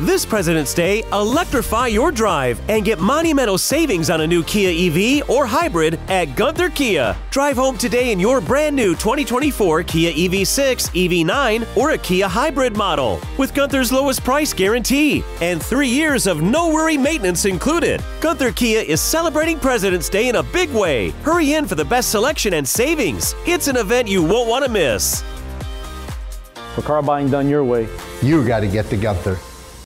This President's Day, electrify your drive and get monumental savings on a new Kia EV or hybrid at Gunther Kia. Drive home today in your brand new 2024 Kia EV6, EV9, or a Kia hybrid model with Gunther's lowest price guarantee and three years of no worry maintenance included. Gunther Kia is celebrating President's Day in a big way. Hurry in for the best selection and savings. It's an event you won't want to miss. For car buying done your way, You got to get to Gunther.